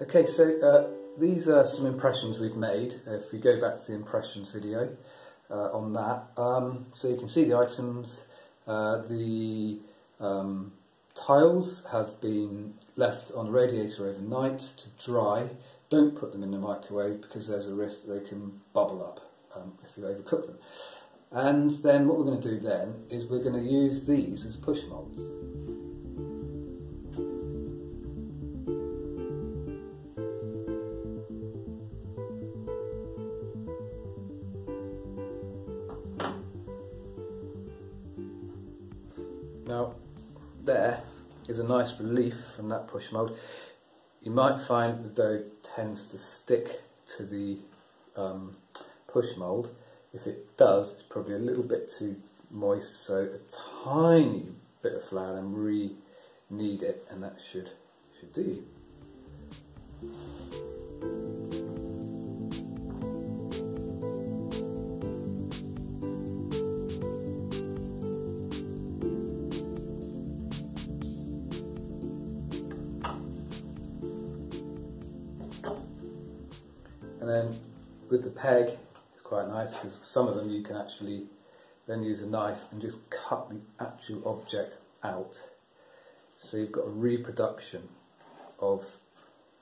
Okay, so uh, these are some impressions we've made. If we go back to the impressions video uh, on that, um, so you can see the items. Uh, the um, tiles have been left on a radiator overnight to dry. Don't put them in the microwave because there's a risk that they can bubble up um, if you overcook them. And then what we're going to do then is we're going to use these as push molds. Now, there is a nice relief from that push mould. You might find the dough tends to stick to the um, push mould. If it does, it's probably a little bit too moist, so a tiny bit of flour and re-knead it, and that should, should do. And then with the peg, it's quite nice because some of them you can actually then use a knife and just cut the actual object out. So you've got a reproduction of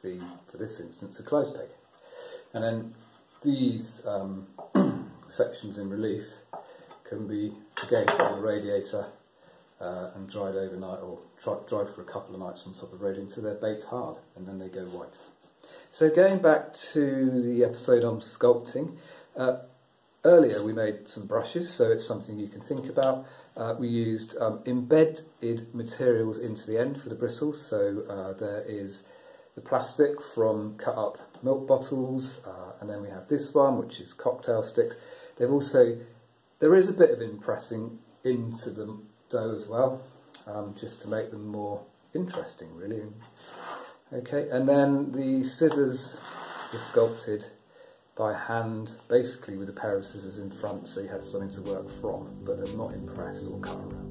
the, for this instance, a clothes peg. And then these um, sections in relief can be again put on the radiator uh, and dried overnight or dried for a couple of nights on top of radiator until they're baked hard and then they go white. So going back to the episode on sculpting, uh, earlier we made some brushes, so it's something you can think about. Uh, we used um, embedded materials into the end for the bristles, so uh, there is the plastic from cut up milk bottles, uh, and then we have this one, which is cocktail sticks. They've also, there is a bit of impressing into the dough as well, um, just to make them more interesting, really. Okay, and then the scissors were sculpted by hand, basically with a pair of scissors in front, so you had something to work from, but they're not impressed or around.